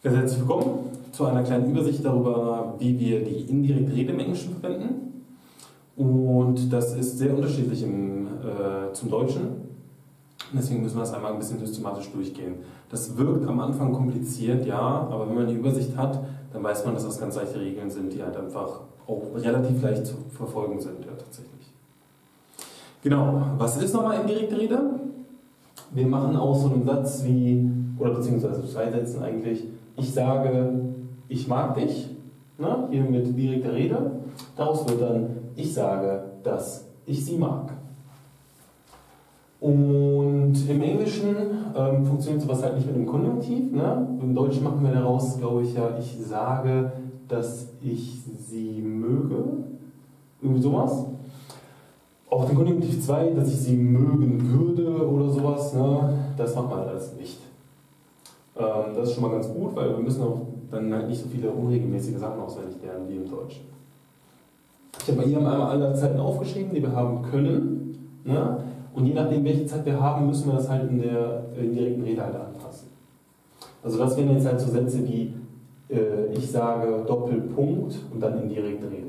Herzlich willkommen zu einer kleinen Übersicht darüber, wie wir die indirekte Rede im Englischen verwenden. Und das ist sehr unterschiedlich im, äh, zum Deutschen. Deswegen müssen wir das einmal ein bisschen systematisch durchgehen. Das wirkt am Anfang kompliziert, ja, aber wenn man die Übersicht hat, dann weiß man, dass das ganz leichte Regeln sind, die halt einfach auch relativ leicht zu verfolgen sind, ja, tatsächlich. Genau, was ist nochmal indirekte Rede? Wir machen aus so einem Satz wie, oder beziehungsweise zwei Sätzen eigentlich, ich sage, ich mag dich, ne, hier mit direkter Rede. Daraus wird dann, ich sage, dass ich sie mag. Und im Englischen ähm, funktioniert sowas halt nicht mit dem Konjunktiv. Ne? Im Deutschen machen wir daraus, glaube ich, ja, ich sage, dass ich sie möge. Irgendwie sowas. Auch den Konjunktiv 2, dass ich sie mögen würde oder sowas, ne? das macht man alles nicht. Ähm, das ist schon mal ganz gut, weil wir müssen auch dann halt nicht so viele unregelmäßige Sachen auswendig lernen wie im Deutschen. Ich habe hier einmal alle Zeiten aufgeschrieben, die wir haben können. Ne? Und je nachdem, welche Zeit wir haben, müssen wir das halt in der indirekten Rede halt anpassen. Also das wären jetzt halt so Sätze wie äh, ich sage Doppelpunkt und dann indirekte Rede.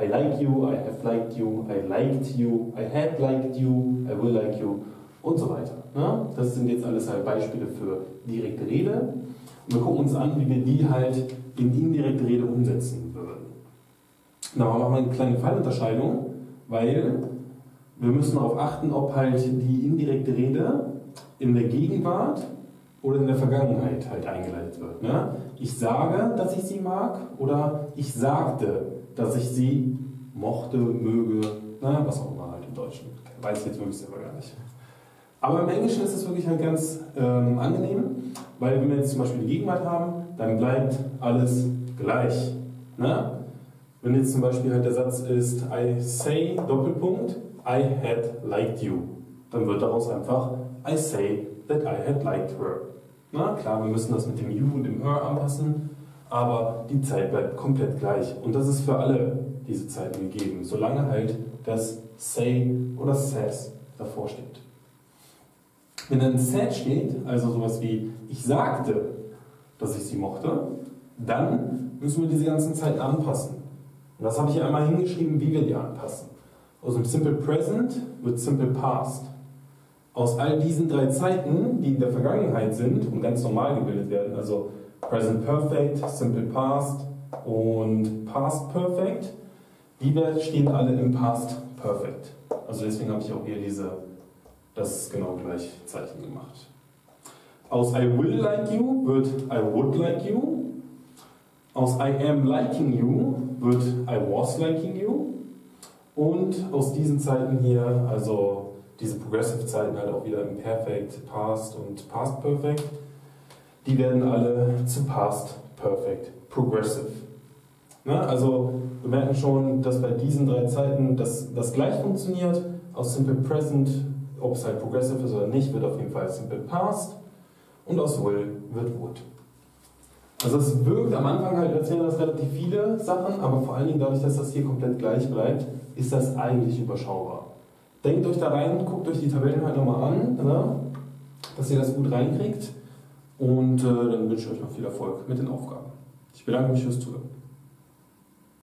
I like you, I have liked you, I liked you, I had liked you, I will like you und so weiter. Ne? Das sind jetzt alles halt Beispiele für direkte Rede. Und wir gucken uns an, wie wir die halt in indirekte Rede umsetzen würden. Da machen wir eine kleine Fallunterscheidung, weil wir müssen darauf achten, ob halt die indirekte Rede in der Gegenwart oder in der Vergangenheit halt eingeleitet wird. Ne? Ich sage, dass ich sie mag oder ich sagte, dass ich sie mochte, möge, na, was auch immer halt im Deutschen. Weiß ich jetzt wirklich selber gar nicht. Aber im Englischen ist es wirklich halt ganz ähm, angenehm, weil wenn wir jetzt zum Beispiel die Gegenwart haben, dann bleibt alles gleich. Ne? Wenn jetzt zum Beispiel halt der Satz ist, I say, Doppelpunkt, I had liked you, dann wird daraus einfach, I say that I had liked her. Na klar, wir müssen das mit dem you und dem her anpassen, aber die Zeit bleibt komplett gleich. Und das ist für alle diese Zeiten gegeben, solange halt das say oder says davor steht. Wenn dann said steht, also sowas wie ich sagte, dass ich sie mochte, dann müssen wir diese ganzen Zeiten anpassen. Und das habe ich einmal hingeschrieben, wie wir die anpassen. Aus dem Simple Present wird Simple Past. Aus all diesen drei Zeiten, die in der Vergangenheit sind und ganz normal gebildet werden, also Present Perfect, Simple Past und Past Perfect, die stehen alle im Past Perfect. Also deswegen habe ich auch hier diese, das genau gleich Zeichen gemacht. Aus I will like you wird I would like you. Aus I am liking you wird I was liking you. Und aus diesen Zeiten hier, also diese Progressive Zeiten halt auch wieder im Perfect, Past und Past Perfect, die werden alle zu Past Perfect Progressive. Ne? Also wir merken schon, dass bei diesen drei Zeiten das, das gleich funktioniert. Aus Simple Present, ob es halt Progressive ist oder nicht, wird auf jeden Fall Simple Past. Und aus Will wird Would. Also es wirkt am Anfang halt, als wären das relativ viele Sachen, aber vor allen Dingen dadurch, dass das hier komplett gleich bleibt, ist das eigentlich überschaubar. Denkt euch da rein, guckt euch die Tabellen halt nochmal an, ne? dass ihr das gut reinkriegt. Und äh, dann wünsche ich euch noch viel Erfolg mit den Aufgaben. Ich bedanke mich fürs Zuhören.